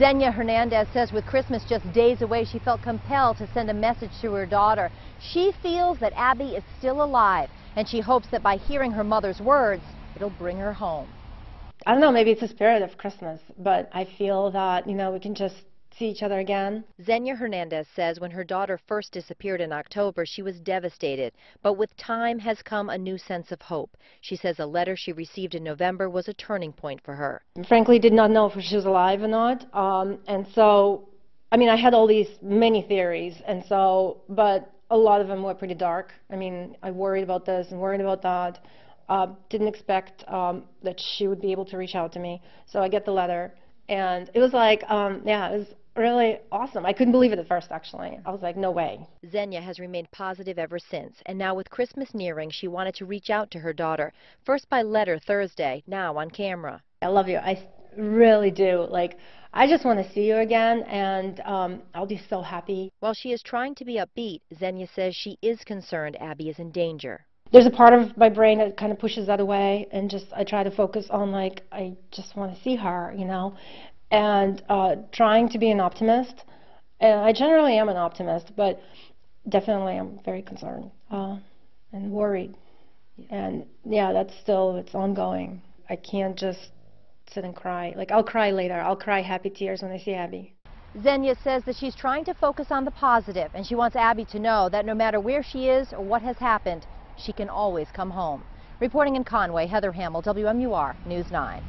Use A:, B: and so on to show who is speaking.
A: Zenya Hernandez says with Christmas just days away, she felt compelled to send a message to her daughter. She feels that Abby is still alive, and she hopes that by hearing her mother's words, it'll bring her home.
B: I don't know, maybe it's the spirit of Christmas, but I feel that, you know, we can just see each other again.
A: Zenya Hernandez says when her daughter first disappeared in October, she was devastated. But with time has come a new sense of hope. She says a letter she received in November was a turning point for her.
B: Frankly, did not know if she was alive or not. Um, and so, I mean, I had all these many theories, and so, but a lot of them were pretty dark. I mean, I worried about this and worried about that. Uh, didn't expect um, that she would be able to reach out to me. So I get the letter, and it was like, um, yeah, it was really awesome. I couldn't believe it at first, actually. I was like, no way.
A: Zenya has remained positive ever since, and now with Christmas nearing, she wanted to reach out to her daughter, first by letter Thursday, now on camera.
B: I love you. I really do. Like, I just want to see you again, and um, I'll be so happy.
A: While she is trying to be upbeat, Zenya says she is concerned Abby is in danger.
B: There's a part of my brain that kind of pushes that away, and just I try to focus on like I just want to see her, you know and uh, trying to be an optimist. And I generally am an optimist, but definitely I'm very concerned uh, and worried. And yeah, that's still it's ongoing. I can't just sit and cry. Like I'll cry later. I'll cry happy tears when I see Abby.
A: Zenya says that she's trying to focus on the positive, and she wants Abby to know that no matter where she is or what has happened, she can always come home. Reporting in Conway, Heather Hamill, WMUR News 9.